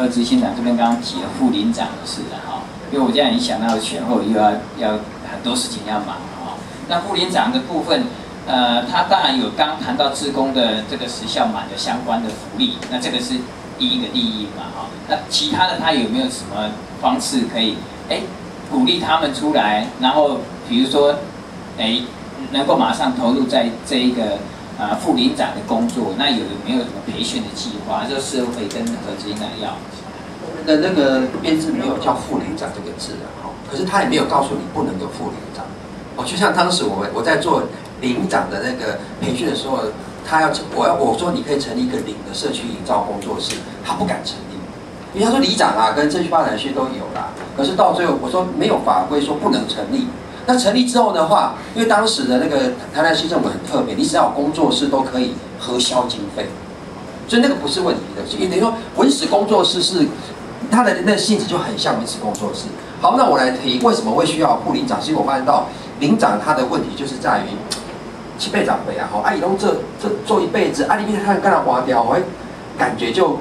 何执行长这边刚刚提了副领长的事了哈，因为我这样一想到前后又要要很多事情要忙哈。那副领长的部分，呃，他当然有刚谈到职工的这个时效满的相关的福利，那这个是第一个利益嘛哈。那其他的他有没有什么方式可以哎鼓励他们出来，然后比如说哎能够马上投入在这一个。啊，副领长的工作，那有没有什么培训的计划？这个社会跟何执行长要。那那个编制没有叫副领长这个字的哈，可是他也没有告诉你不能有副领长。哦，就像当时我我在做领长的那个培训的时候，他要我要我说你可以成立一个领的社区营造工作室，他不敢成立，因为他说里长啊跟社区发展区都有啦，可是到最后我说没有法规说不能成立。那成立之后的话，因为当时的那个台南市政府很特别，你只要有工作室都可以核销经费，所以那个不是问题的。所以等于说文史工作室是它的那性质就很像文史工作室。好，那我来提为什么会需要副领长？其实我发现到领长他的问题就是在于七辈长辈啊，吼，阿姨都这这做一辈子，阿里面看干他花掉，哎，感觉就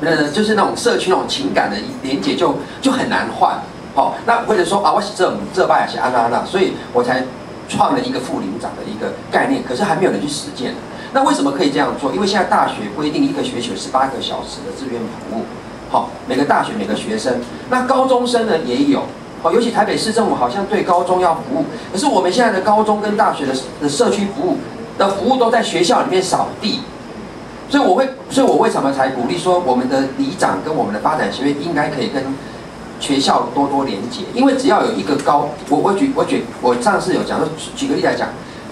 呃就是那种社区那种情感的连接就就很难换。好，那或者说啊，我是这这班也是安娜安娜，所以我才创了一个副领长的一个概念，可是还没有人去实践。那为什么可以这样做？因为现在大学规定一个学期有十八个小时的志愿服务，好，每个大学每个学生，那高中生呢也有，好，尤其台北市政府好像对高中要服务，可是我们现在的高中跟大学的的社区服务的服务都在学校里面扫地，所以我会，所以我为什么才鼓励说我们的里长跟我们的发展学院应该可以跟。学校多多连接，因为只要有一个高，我我举我举我上次有讲说，举个例来讲，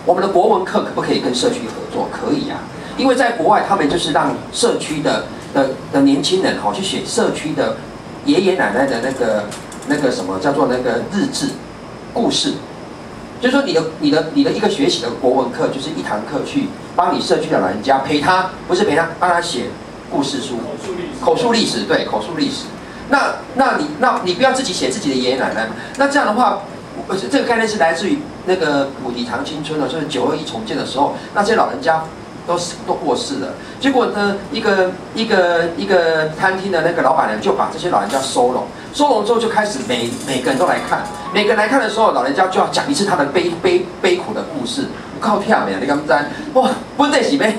我们的国文课可不可以跟社区合作？可以啊，因为在国外他们就是让社区的的的年轻人哈去写社区的爷爷奶奶的那个那个什么叫做那个日志故事，就是说你的你的你的一个学习的国文课就是一堂课去帮你社区的老人家陪他，不是陪他帮他写故事书，口述历史，口述历史对口述历史。那，那你，那你不要自己写自己的爷爷奶奶嘛？那这样的话，不是这个概念是来自于那个普迪堂青村的，就是九二一重建的时候，那些老人家都是都过世了。结果呢，一个一个一个餐厅的那个老板娘就把这些老人家收拢，收拢之后就开始每每个人都来看，每个人来看的时候，老人家就要讲一次他的悲悲悲苦的故事，我靠跳没啊？你刚才哇，不是这几杯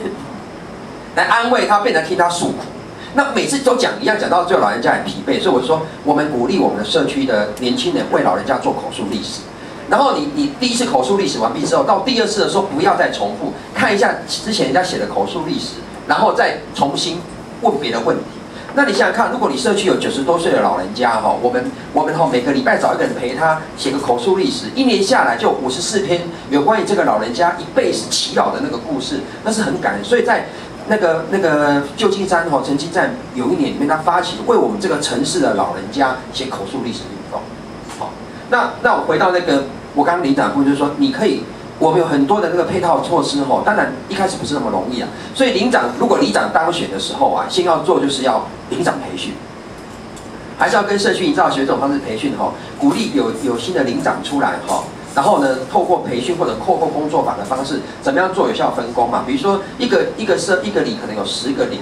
来安慰他，变成听他诉苦。那每次都讲一样，讲到最后老人家很疲惫，所以我说我们鼓励我们的社区的年轻人为老人家做口述历史。然后你你第一次口述历史完毕之后，到第二次的时候不要再重复，看一下之前人家写的口述历史，然后再重新问别的问题。那你想想看，如果你社区有九十多岁的老人家哈，我们我们哈每个礼拜找一个人陪他写个口述历史，一年下来就五十四篇有关于这个老人家一辈子祈祷的那个故事，那是很感人。所以在那个那个旧金山哈，曾经在有一年里面，他发起为我们这个城市的老人家写口述历史运动。好，那那我回到那个我刚刚领长部就是说，你可以，我们有很多的那个配套措施哈，当然一开始不是那么容易啊。所以领长如果领长当选的时候啊，先要做就是要领长培训，还是要跟社区营造学这种方式培训哈，鼓励有有新的领长出来哈。然后呢，透过培训或者扩工工作坊的方式，怎么样做有效分工嘛？比如说一个一个社一个里可能有十个里，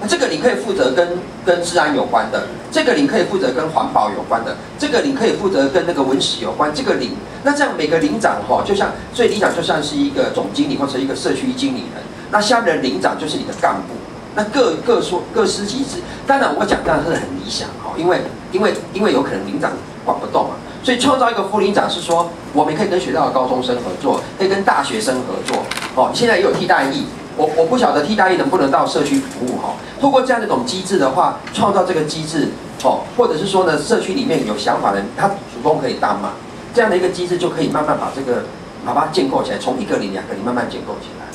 那这个里可以负责跟跟治安有关的，这个里可以负责跟环保有关的，这个里可以负责跟那个文史有关。这个里，那这样每个领长哈，就像最理想就像是一个总经理或者一个社区经理人，那下面的领长就是你的干部，那各各说各司其职。当然我讲这样是很理想哈，因为因为因为有可能领长管不动嘛。所以创造一个副领长是说，我们可以跟学校的高中生合作，可以跟大学生合作。哦，现在也有替代役，我我不晓得替代役能不能到社区服务哈。通过这样的一种机制的话，创造这个机制，哦，或者是说呢，社区里面有想法的人，他主动可以当嘛，这样的一个机制就可以慢慢把这个把它建构起来，从一个零两个零慢慢建构起来。